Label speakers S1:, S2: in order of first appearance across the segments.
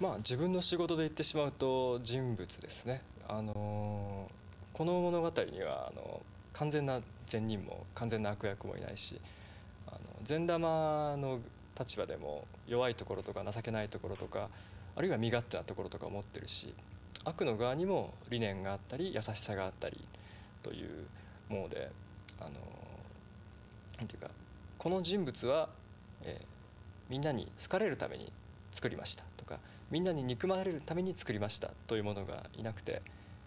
S1: まあ自分の仕事で言ってしまうと人物ですね。あのこの物語にはあの完全な善人も完全な悪役もいないしあの善玉の立場でも弱いところとか情けないところとかあるいは身勝手なところとか持ってるし悪の側にも理念があったり優しさがあったりというものであのなんていうかこの人物は、えー、みんなに好かれるために作りましたとかみんなに憎まれるために作りましたというものがいなくて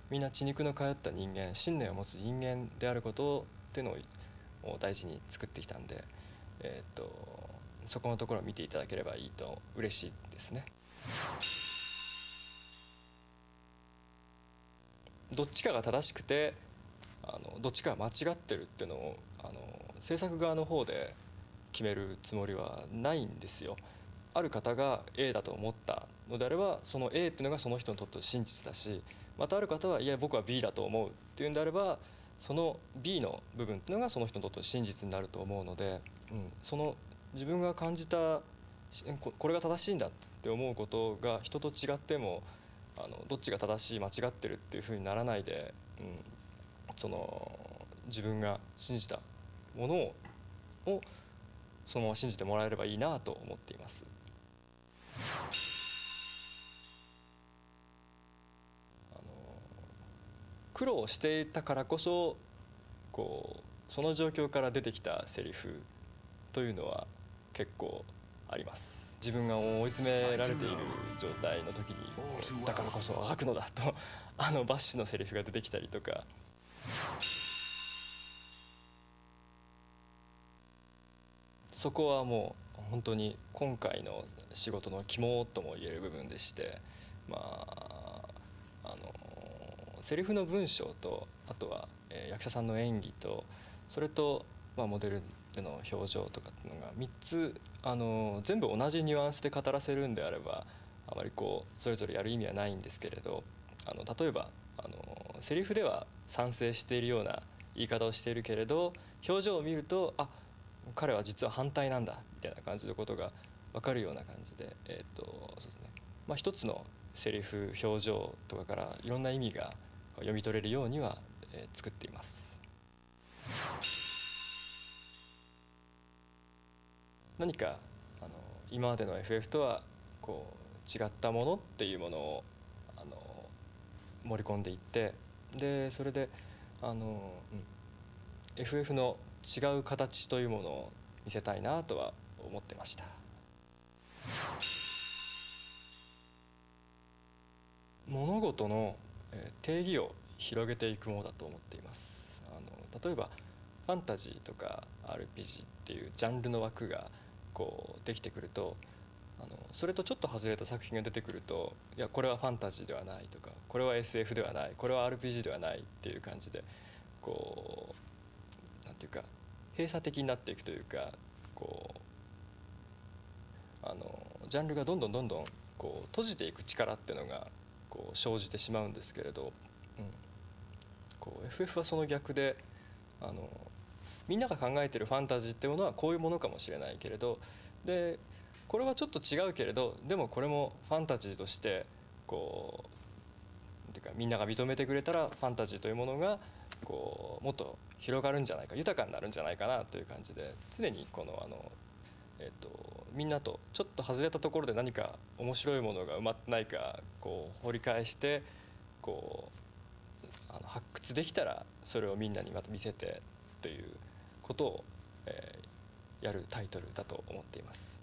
S1: みんな血肉の通った人間信念を持つ人間であることっていうのを大事に作ってきたんで、えー、っとそこのところを見ていただければいいと嬉しいですね。どっちかが正しくてあのどっちかが間違ってるっていうのをあの制作側の方で決めるつもりはないんですよ。ある方が A だと思ったのであればその A っていうのがその人にとって真実だしまたある方はいや僕は B だと思うっていうんであればその B の部分っていうのがその人にとって真実になると思うので、うん、その自分が感じたこれが正しいんだって思うことが人と違ってもあのどっちが正しい間違ってるっていうふうにならないで、うん、その自分が信じたものををそのまま信じてもらえればいいなと思っています。苦労していたからこそこうその状況から出てきたセリフというのは結構あります。自分が追い詰められている状態の時にだからこそ悪のだとあのバッシュのセリフが出てきたりとかそこはもう本当に今回の仕事の肝とも言える部分でしてまああのセリフの文章とあとは、え役者さんの演技とそれと、まあ、モデルでの表情とかっていうのが3つあの全部同じニュアンスで語らせるんであればあまりこうそれぞれやる意味はないんですけれどあの例えばあのセリフでは賛成しているような言い方をしているけれど表情を見るとあ彼は実は反対なんだみたいな感じのことが分かるような感じで、えーとそうですねまあ、一つのセリフ表情とかからいろんな意味が読み取れるようには、えー、作っています。何かあの今までの FF とはこう違ったものっていうものをあの盛り込んでいってでそれであの、うん、FF の違う形というものを見せたいなとは思ってました。物事の定義を広げていくものだと思っていますあの例えばファンタジーとか RPG っていうジャンルの枠がこうできてくるとあのそれとちょっと外れた作品が出てくるといやこれはファンタジーではないとかこれは SF ではないこれは RPG ではないっていう感じでこうていうか閉鎖的になっていくというかこうあのジャンルがどんどんどんどんこう閉じていく力っていうのがこう生じてしまうんですけれど、うん、こう FF はその逆であのみんなが考えてるファンタジーっていうものはこういうものかもしれないけれどでこれはちょっと違うけれどでもこれもファンタジーとしてこうていうかみんなが認めてくれたらファンタジーというものがこうもっと広がるんじゃないか豊かになるんじゃないかなという感じで常にこのあの、えーと、みんなとちょっと外れたところで何か面白いものが埋まってないかこう掘り返してこうあの発掘できたらそれをみんなにまた見せてということを、えー、やるタイトルだと思っています。